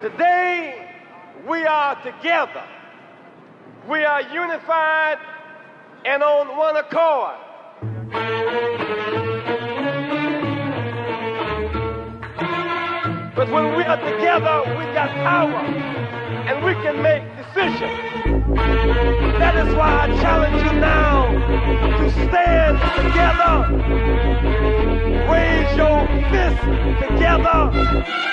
Today, we are together. We are unified and on one accord. But when we are together, we got power and we can make decisions. That is why I challenge you now to stand together, raise your fist together.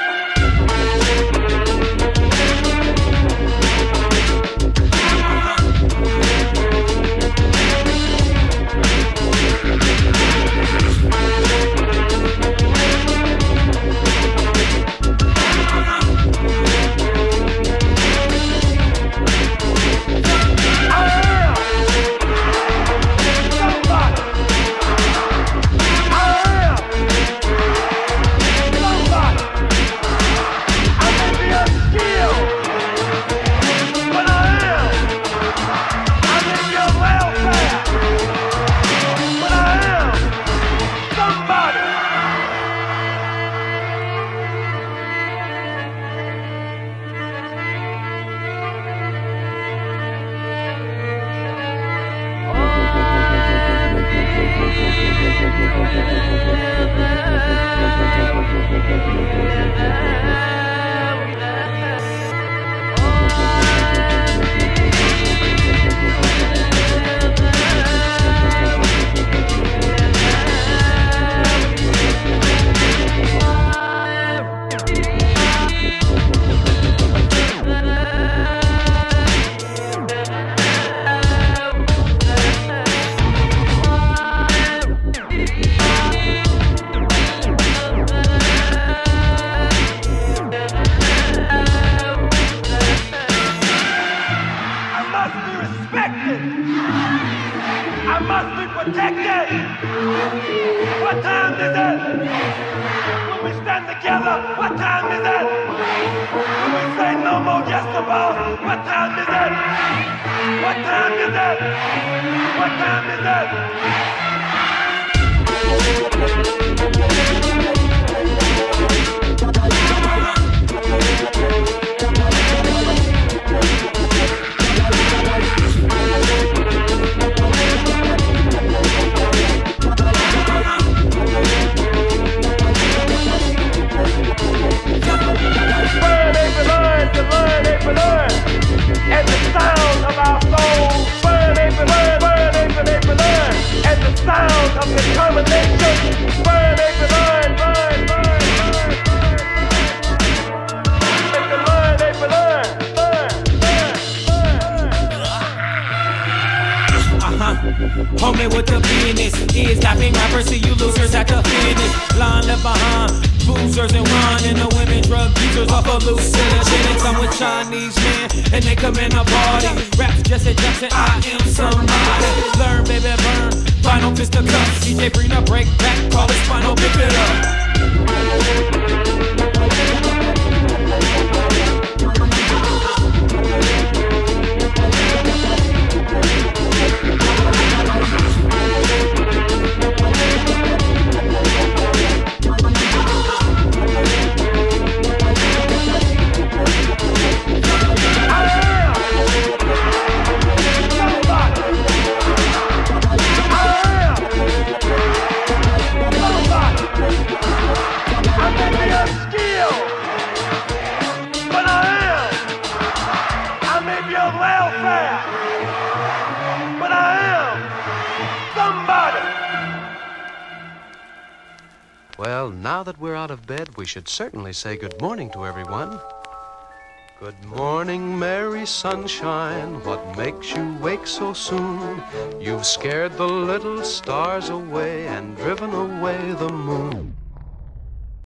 I must be protected. What time is it? When we stand together, what time is it? When we say no more yes about, what time is it? What time is it? What time is it? Homie with the business is stopping rappers, see you losers at the finish. Line left behind, boozers and wine, and the women drug users off of they come with Chinese Man, and they come in a party. Raps a Jackson, I am somebody. Learn, baby, burn. Final fist of cuffs. DJ bring a break back, call it spinal, welfare. But I am somebody. Well, now that we're out of bed, we should certainly say good morning to everyone. Good morning, Mary Sunshine. What makes you wake so soon? You've scared the little stars away and driven away the moon.